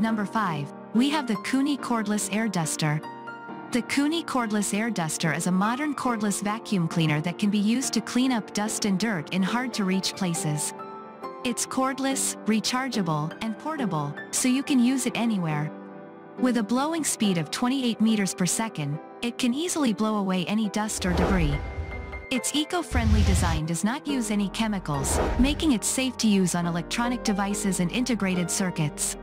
Number 5, we have the Koonie Cordless Air Duster. The Koonie Cordless Air Duster is a modern cordless vacuum cleaner that can be used to clean up dust and dirt in hard-to-reach places. It's cordless, rechargeable, and portable, so you can use it anywhere. With a blowing speed of 28 meters per second, it can easily blow away any dust or debris. Its eco-friendly design does not use any chemicals, making it safe to use on electronic devices and integrated circuits.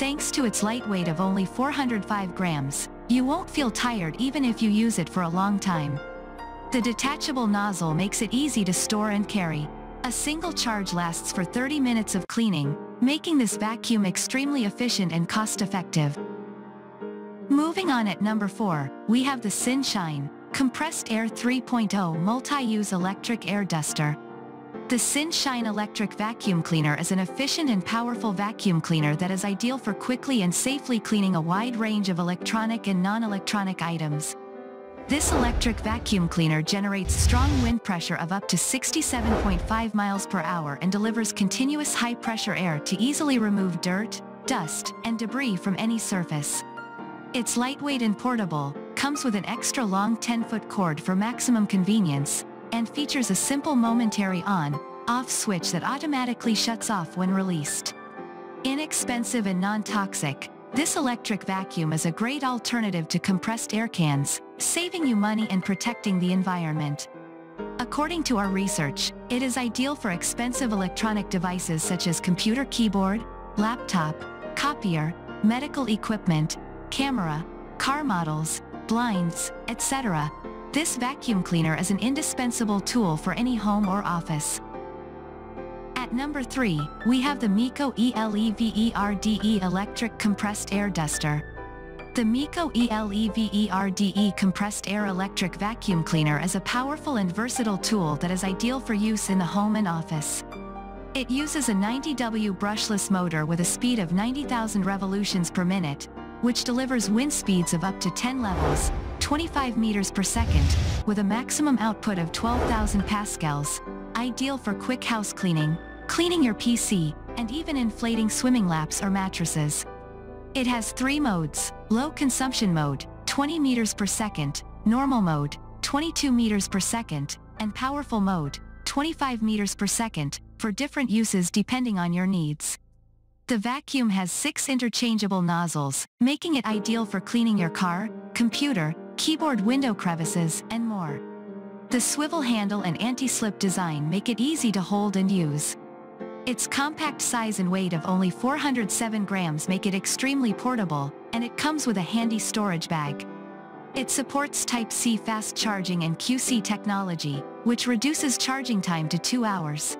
Thanks to its light weight of only 405 grams, you won't feel tired even if you use it for a long time. The detachable nozzle makes it easy to store and carry. A single charge lasts for 30 minutes of cleaning, making this vacuum extremely efficient and cost-effective. Moving on at number 4, we have the Shine Compressed Air 3.0 Multi-Use Electric Air Duster. The Sinshine electric vacuum cleaner is an efficient and powerful vacuum cleaner that is ideal for quickly and safely cleaning a wide range of electronic and non-electronic items. This electric vacuum cleaner generates strong wind pressure of up to 67.5 miles per hour and delivers continuous high-pressure air to easily remove dirt, dust, and debris from any surface. It's lightweight and portable, comes with an extra long 10-foot cord for maximum convenience, and features a simple momentary on-off switch that automatically shuts off when released. Inexpensive and non-toxic, this electric vacuum is a great alternative to compressed air cans, saving you money and protecting the environment. According to our research, it is ideal for expensive electronic devices such as computer keyboard, laptop, copier, medical equipment, camera, car models, blinds, etc., this vacuum cleaner is an indispensable tool for any home or office. At number 3, we have the MECO ELEVERDE Electric Compressed Air Duster. The MECO ELEVERDE Compressed Air Electric Vacuum Cleaner is a powerful and versatile tool that is ideal for use in the home and office. It uses a 90W brushless motor with a speed of 90,000 revolutions per minute, which delivers wind speeds of up to 10 levels, 25 meters per second, with a maximum output of 12,000 pascals, ideal for quick house cleaning, cleaning your PC, and even inflating swimming laps or mattresses. It has three modes, low consumption mode, 20 meters per second, normal mode, 22 meters per second, and powerful mode, 25 meters per second, for different uses depending on your needs. The vacuum has six interchangeable nozzles, making it ideal for cleaning your car, computer, keyboard window crevices, and more. The swivel handle and anti-slip design make it easy to hold and use. Its compact size and weight of only 407 grams make it extremely portable, and it comes with a handy storage bag. It supports Type-C fast charging and QC technology, which reduces charging time to 2 hours.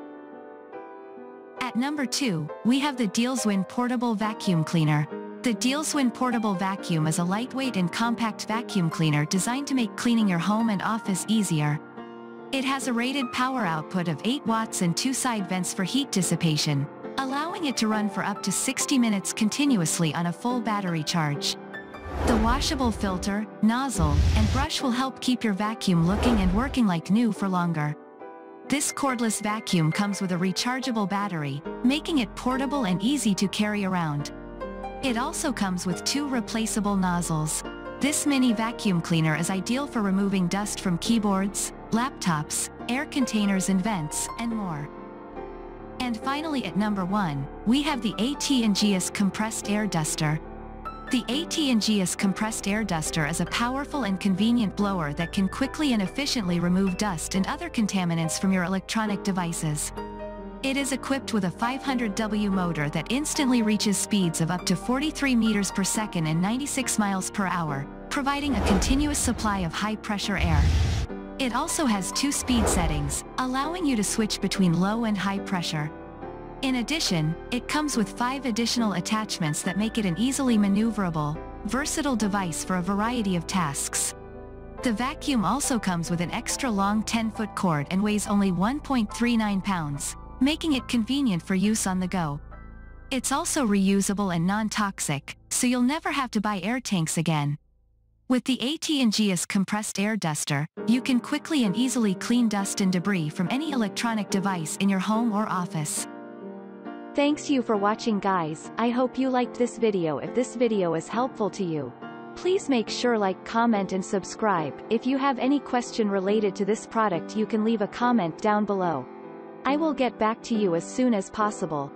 At number 2, we have the Dealswin Portable Vacuum Cleaner. The Dealswin Portable Vacuum is a lightweight and compact vacuum cleaner designed to make cleaning your home and office easier. It has a rated power output of 8 watts and two side vents for heat dissipation, allowing it to run for up to 60 minutes continuously on a full battery charge. The washable filter, nozzle, and brush will help keep your vacuum looking and working like new for longer. This cordless vacuum comes with a rechargeable battery, making it portable and easy to carry around. It also comes with two replaceable nozzles. This mini vacuum cleaner is ideal for removing dust from keyboards, laptops, air containers and vents, and more. And finally at number 1, we have the AT&GS Compressed Air Duster. The AT&GS compressed air duster is a powerful and convenient blower that can quickly and efficiently remove dust and other contaminants from your electronic devices. It is equipped with a 500W motor that instantly reaches speeds of up to 43 meters per second and 96 miles per hour, providing a continuous supply of high-pressure air. It also has two speed settings, allowing you to switch between low and high pressure. In addition, it comes with five additional attachments that make it an easily maneuverable, versatile device for a variety of tasks. The vacuum also comes with an extra long 10-foot cord and weighs only 1.39 pounds, making it convenient for use on the go. It's also reusable and non-toxic, so you'll never have to buy air tanks again. With the AT&GS compressed air duster, you can quickly and easily clean dust and debris from any electronic device in your home or office. Thanks you for watching guys, I hope you liked this video if this video is helpful to you. Please make sure like comment and subscribe, if you have any question related to this product you can leave a comment down below. I will get back to you as soon as possible.